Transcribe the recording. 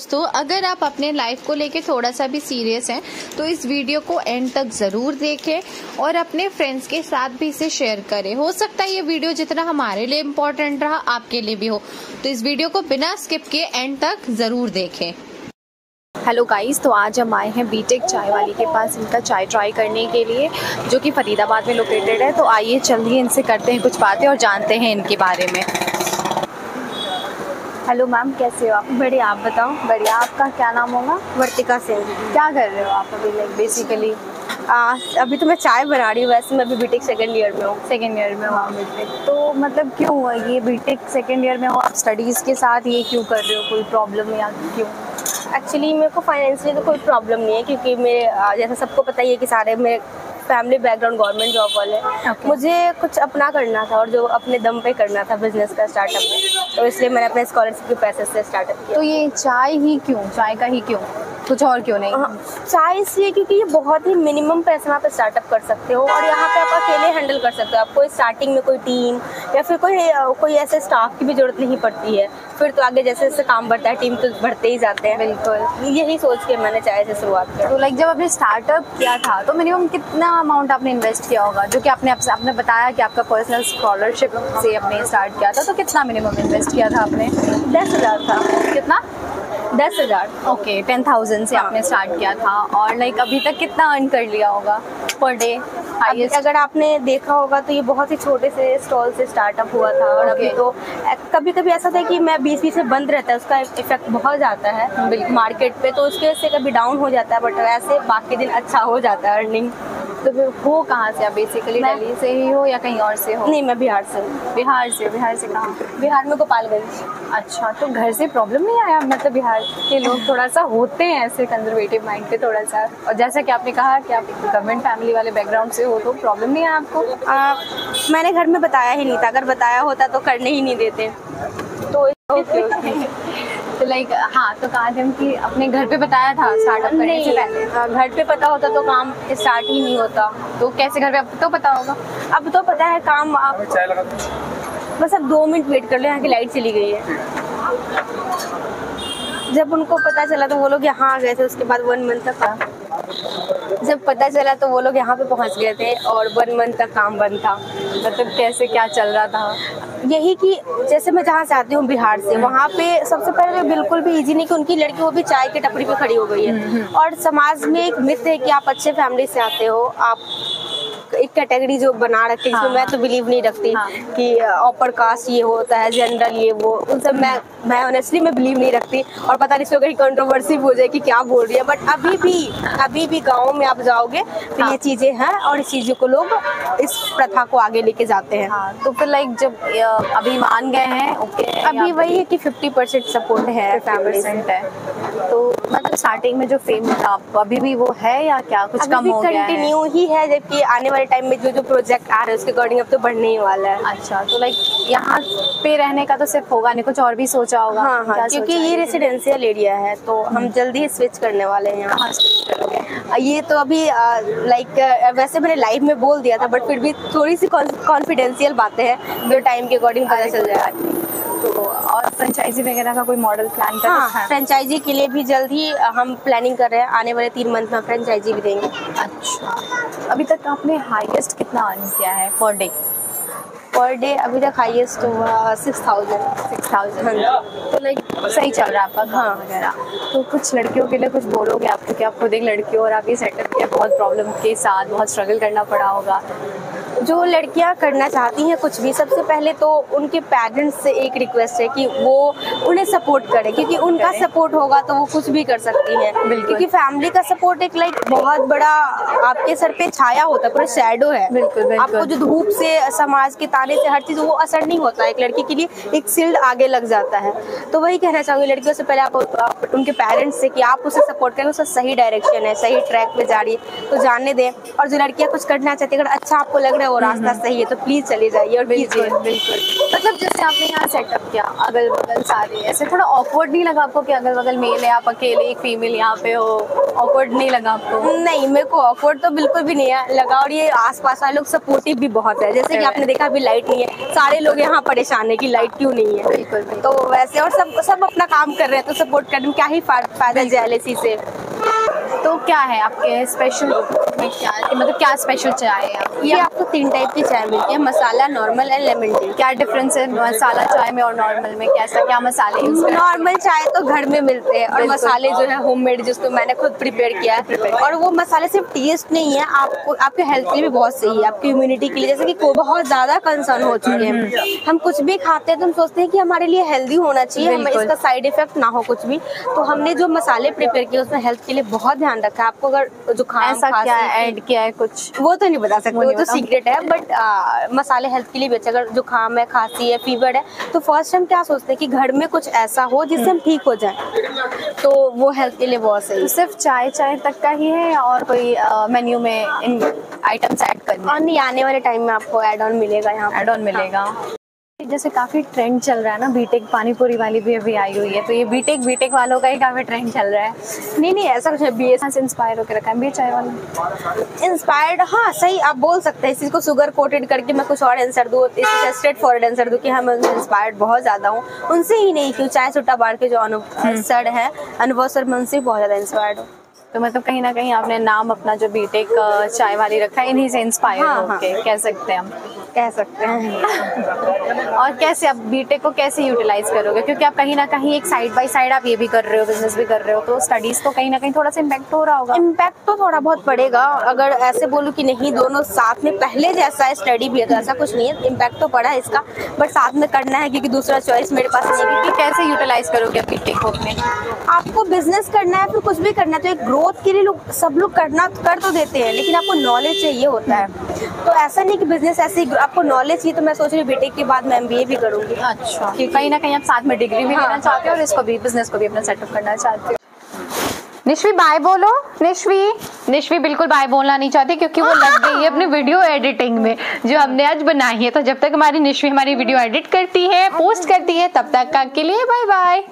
दोस्तों, अगर आप अपने लाइफ को लेके थोड़ा सा भी सीरियस हैं तो इस वीडियो को एंड तक ज़रूर देखें और अपने फ्रेंड्स के साथ भी इसे शेयर करें। हो सकता है ये वीडियो जितना हमारे लिए इम्पोर्टेंट रहा, आपके लिए भी हो। तो इस वीडियो को बिना स्किप किए एंड तक ज़रूर देखें। हेलो गाइस तो आज हम आए हैं बीटेक चाय वाली के पास इनका चाय ट्राई करने के लिए, जो कि फरीदाबाद में लोकेटेड है। तो आइए चलिए इनसे करते हैं कुछ बातें और जानते हैं इनके बारे में। हेलो मैम कैसे हो आप? बढ़िया आप बताओ? बढ़िया आपका क्या नाम होगा? वर्तिका सिंह क्या कर रहे हो आप अभी लाइक बेसिकली अभी तो मैं चाय बना रही हूँ वैसे मैं अभी बीटेक सेकेंड ईयर में हूँ। सेकेंड ईयर में हूँ बीटेक तो मतलब क्यों हुआ ये बीटेक सेकेंड ईयर में हो आप स्टडीज़ के साथ? ये क्यों कर रहे हो? कोई प्रॉब्लम या क्यों? एक्चुअली मेरे को फाइनेंशियली तो कोई प्रॉब्लम नहीं है क्योंकि मेरे जैसा सबको पता ही है कि सारे मेरे फैमिली बैकग्राउंड गवर्नमेंट जॉब वाले okay. मुझे कुछ अपना करना था और जो अपने दम पे करना था बिज़नेस का स्टार्टअप में। तो इसलिए मैंने अपने स्कॉलरशिप के पैसे से स्टार्टअप किया। तो ये चाय ही क्यों? चाय का ही क्यों? कुछ और क्यों नहीं? हाँ, चाय इसलिए क्योंकि ये बहुत ही मिनिमम पैसे में आप स्टार्टअप कर सकते हो और यहाँ पे आप अकेले हैंडल कर सकते हो। आपको स्टार्टिंग में कोई टीम या फिर कोई कोई ऐसे स्टाफ की भी ज़रूरत नहीं पड़ती है। फिर तो आगे जैसे जैसे काम बढ़ता है टीम तो बढ़ते ही जाते हैं। बिल्कुल। यही सोच के मैंने चाय से शुरुआत की तो लाइक जब आपने स्टार्टअप किया था तो मिनिमम कितना अमाउंट आपने इन्वेस्ट किया होगा? जो कि आपने आपने बताया कि आपका पर्सनल स्कॉलरशिप से आपने स्टार्ट किया था तो कितना मिनिमम इन्वेस्ट किया था आपने? दस हज़ार था। कितना? दस हज़ार। ओके टेन थाउज़ेंड से आपने स्टार्ट किया था और लाइक अभी तक कितना अर्न कर लिया होगा पर डे हाईएस्ट अगर आपने देखा होगा तो ये बहुत ही छोटे से स्टॉल से स्टार्टअप हुआ था और अभी तो कभी कभी ऐसा था कि मैं बीस बीस में बंद रहता है उसका इफ़ेक्ट बहुत जाता है। मार्केट पे तो उसकी वजह से कभी डाउन हो जाता है बट वैसे बाकी दिन अच्छा हो जाता है अर्निंग तो फिर हो कहाँ से आप बेसिकली दिल्ली से ही हो या कहीं और से हो? नहीं मैं बिहार से हूँ। बिहार से बिहार से कहाँ? बिहार में गोपालगंज। अच्छा तो घर से प्रॉब्लम नहीं आया? मतलब बिहार के लोग थोड़ा सा होते हैं ऐसे कंजर्वेटिव माइंड के थोड़ा सा और जैसा कि आपने कहा कि आप गवर्नमेंट फैमिली वाले बैकग्राउंड से हो तो प्रॉब्लम नहीं है आपको? आ, मैंने घर में बताया ही नहीं था। अगर बताया होता तो करने ही नहीं देते। तो ओके ओके। तो लाइक हाँ तो कहा थे कि अपने घर पे बताया था स्टार्टअप करने से पहले। हाँ, घर पे पता होता तो काम स्टार्ट ही नहीं होता। तो कैसे घर पे? अब तो पता होगा। अब तो पता है काम आप बस अब दो मिनट वेट कर लो यहाँ की लाइट चली गई है। जब उनको पता चला तो वो लोग यहाँ आ गए थे उसके बाद वन मंथ तक जब पता चला तो वो लोग यहाँ पे पहुँच गए थे और वन मंथ तक काम बंद था। मतलब कैसे क्या चल रहा था। यही कि जैसे मैं जहाँ से आती हूँ बिहार से वहाँ पे सबसे पहले बिल्कुल भी इजी नहीं कि उनकी लड़की वो भी चाय के टपरी पे खड़ी हो गई है हम्म, हम्म। और समाज में एक मिथ है कि आप अच्छे फैमिली से आते हो आप एक कैटेगरी जो बना रखे हाँ, मैं तो बिलीव नहीं रखती हाँ, कि अपर कास्ट ये होता है जनरल ये वो उन सब मैं मैं ऑनेस्टली मैं बिलीव नहीं रखती। और पता नहीं इसमें कहीं कंट्रोवर्सी हो जाए कि क्या बोल रही है बट अभी भी अभी भी गाँव में आप जाओगे तो हाँ, ये चीज़ें हैं और इस चीज़ों को लोग इस प्रथा को आगे लेके जाते हैं। हाँ, तो फिर लाइक जब अभी मान गए हैं ओके अभी वही है कि फिफ्टी परसेंट सपोर्ट है फैमिली है। तो मतलब स्टार्टिंग में जो फेम था अभी भी वो है या क्या? कुछ कम हो गया है? कंटिन्यू ही है जबकि आने वाले टाइम में जो जो प्रोजेक्ट आ रहे हैं उसके अकॉर्डिंग अब तो बढ़ने ही वाला है। अच्छा तो लाइक यहाँ पे रहने का तो सिर्फ़ होगा नहीं कुछ और भी सोचा होगा? हाँ हाँ क्योंकि ये रेसिडेंशियल एरिया है तो हम हम्म। जल्दी ही स्विच करने वाले हैं यहाँ ये तो अभी लाइक वैसे मैंने लाइव में बोल दिया था बट फिर भी थोड़ी सी कॉन्फिडेंशियल बातें हैं जो टाइम के अकॉर्डिंग पता चल जाएगा। तो और फ्रेंचाइजी वगैरह का कोई मॉडल प्लान कर हाँ, फ्रेंचाइजी के लिए भी जल्द ही हम प्लानिंग कर रहे हैं। आने वाले तीन मंथ में फ्रेंचाइजी भी देंगे। अच्छा। अभी तक आपने हाईएस्ट कितना अर्न किया है पर डे पर डे अभी तक हाईएस्ट हुआ सिक्स थाउज़ेंड सिक्स थाउज़ेंड तो लाइक सही चल रहा है आपका हाँ। वगैरह। तो कुछ लड़कियों के लिए कुछ बोलोगे आपको कि आप? खुद एक लड़की हो और आप ये सेटअप किया बहुत प्रॉब्लम के साथ बहुत स्ट्रगल करना पड़ा होगा। जो लड़कियाँ करना चाहती हैं कुछ भी सबसे पहले तो उनके पेरेंट्स से एक रिक्वेस्ट है कि वो उन्हें सपोर्ट करें क्योंकि उनका सपोर्ट होगा तो वो कुछ भी कर सकती हैं। क्योंकि फैमिली का सपोर्ट एक लाइक बहुत बड़ा आपके सर पे छाया होता है पूरा शेडो है। बिल्कुल, बिल्कुल। आपको जो धूप से समाज के ताने से हर चीज़ वो असर नहीं होता एक लड़की के लिए एक सील्ड आगे लग जाता है। तो वही कहना चाहूँगी लड़कियों से पहले आप, आप उनके पेरेंट्स से कि आप उसे सपोर्ट करें उसका सही डायरेक्शन है सही ट्रैक पे जा रही है तो जानने दें। और जो लड़कियाँ कुछ करना चाहती है अगर अच्छा आपको लग है वो रास्ता सही है तो प्लीज़ चले जाइए और बिल्कुल कीजिए बिल्कुल। मतलब जैसे आपने यहाँ सेटअप किया अगल बगल सारे ऐसे थोड़ा ऑकवर्ड नहीं लगा आपको कि अगल बगल मेल है आप अकेले एक फीमेल यहाँ पे हो? ऑकवर्ड नहीं लगा आपको? नहीं मेरे को ऑकवर्ड तो बिल्कुल भी नहीं है लगा और ये आसपास वाले लोग सपोर्टिव भी बहुत है। जैसे कि आपने देखा अभी लाइट नहीं है सारे लोग यहाँ परेशान है कि लाइट क्यों नहीं है। बिल्कुल तो वैसे और सब सब अपना काम कर रहे हैं तो सपोर्ट करने में क्या ही फ़ायदा जेलेसी से? तो क्या है आपके स्पेशल में क्या मतलब क्या स्पेशल चाय है? ये आपको तीन टाइप की चाय मिलती है मसाला नॉर्मल एंड लेमन टी क्या डिफरेंस है मसाला चाय में और नॉर्मल में? कैसा क्या मसाले नॉर्मल चाय तो घर में मिलते हैं और मसाले जो है होममेड जिसको मैंने खुद प्रिपेयर किया है। और वो मसाले सिर्फ़ टेस्ट नहीं है आपको आपके हेल्थ के लिए भी बहुत सही है। आपकी इम्यूनिटी के लिए जैसे कि को बहुत ज़्यादा कंसर्न हो चुके हैं। हम कुछ भी खाते हैं तो हम सोचते हैं कि हमारे लिए हेल्दी होना चाहिए हमें इसका साइड इफ़ेक्ट ना हो कुछ भी। तो हमने जो मसाले प्रिपेयर किए उसमें हेल्थ के लिए बहुत ध्यान रखा है। आपको अगर जुकाम ऐसा क्या ऐड किया है कुछ? वो तो नहीं बता सकते वो तो सीक्रेट है बट मसाले हेल्थ के लिए भी अच्छे। अगर जुकाम है खांसी है फीवर है तो फ़र्स्ट हम क्या सोचते हैं कि घर में कुछ ऐसा हो जिससे हम ठीक हो जाए। तो वो हेल्थ के लिए बहुत सही। तो सिर्फ़ चाय चाय तक का ही है और कोई मेन्यू में इन आइटम्स ऐड करने? और नहीं आने वाले टाइम में आपको एड ऑन मिलेगा यहाँ एड ऑन मिलेगा। जैसे काफ़ी ट्रेंड चल रहा है ना बीटेक पानीपुरी वाली भी अभी आई हुई है तो ये बीटेक बीटेक वालों का ही काफ़ी ट्रेंड चल रहा है। नहीं नहीं ऐसा कुछ है बी एस से इंस्पायर होकर रखा है बी चाय वाला। इंस्पायर्ड हाँ सही आप बोल सकते हैं इसी को शुगर कोटेड करके मैं कुछ और आंसर दूँ स्ट्रेट फॉरवर्ड आंसर दूँ कि हाँ मैं उनसे इंस्पायर्ड बहुत ज़्यादा हूँ। उनसे ही नहीं क्यों चाय सुट्टा बार के जो अनुभव सर है अनुभव सर मैं उनसे बहुत ज़्यादा इंस्पायर्ड हूँ। तो मतलब कहीं ना कहीं आपने नाम अपना जो बीटेक चाय वाली रखा है इन्हीं से इंस्पायर हाँ, होके कह सकते हैं हम। कह सकते हैं। और कैसे आप बीटेक को कैसे यूटिलाइज करोगे? क्योंकि आप कहीं ना कहीं एक साइड बाय साइड आप ये भी कर रहे हो बिज़नेस भी कर रहे हो तो स्टडीज़ को कहीं ना कहीं थोड़ा सा इम्पैक्ट हो रहा होगा। इम्पैक्ट तो थोड़ा बहुत पड़ेगा। अगर ऐसे बोलूँ कि नहीं दोनों साथ में पहले जैसा है स्टडी भी है तो ऐसा कुछ नहीं है इम्पैक्ट तो पड़ा है इसका। बट साथ में करना है क्योंकि दूसरा चॉइस मेरे पास नहीं है। कि कैसे यूटिलाइज करोगे आप बीटेक को अपने? आपको बिज़नेस करना है फिर कुछ भी करना है तो एक ग्रोथ के लिए लोग सब लोग करना कर तो देते हैं लेकिन आपको नॉलेज चाहिए होता है। तो ऐसा नहीं कि बिज़नेस ऐसे आपको नॉलेज चाहिए तो मैं सोच रही हूँ बीटेक के बाद मैं एमबीए भी करूँगी। अच्छा। कहीं ना कहीं आप साथ में डिग्री भी हाँ, लेना चाहते हो और इसको भी बिज़नेस को भी अपना सेटअप करना चाहते हो। निश्वी बाय बोलो। निश्वी। निश्वी बिल्कुल बाय बोलना नहीं चाहती क्योंकि वो लग गई है अपनी वीडियो एडिटिंग में। जो हमने आज बनाई है तो जब तक हमारी निश्वी हमारी वीडियो एडिट करती है पोस्ट करती है तब तक का के लिए बाय बाय